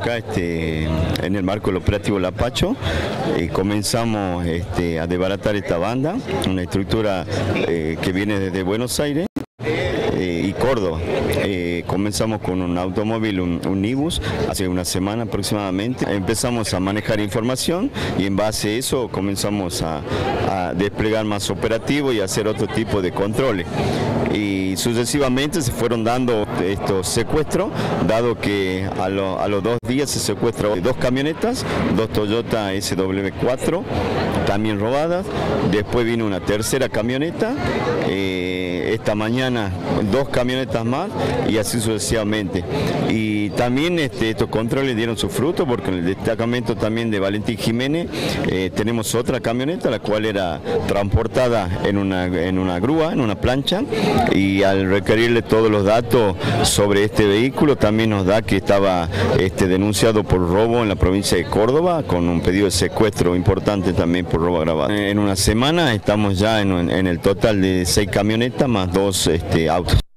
Acá este, en el marco del operativo Lapacho eh, comenzamos este, a desbaratar esta banda, una estructura eh, que viene desde Buenos Aires Córdoba. Eh, comenzamos con un automóvil, un, un hace una semana aproximadamente. Empezamos a manejar información y en base a eso comenzamos a, desplegar más operativo y hacer otro tipo de controles. Y sucesivamente se fueron dando estos secuestros, dado que a, lo- a los dos días se secuestraron dos camionetas, dos Toyota SW4, también robadas. Después vino una tercera camioneta. eh, esta mañana dos camionetas más y así sucesivamente. Y también este, estos controles dieron su fruto porque en el destacamento también de Valentín Jiménez eh, tenemos otra camioneta la cual era transportada en una, en una grúa, en una plancha y al requerirle todos los datos sobre este vehículo también nos da que estaba este, denunciado por robo en la provincia de Córdoba con un pedido de secuestro importante también por robo agravado. En una semana estamos ya en, en el total de seis camionetas más dos este, autos.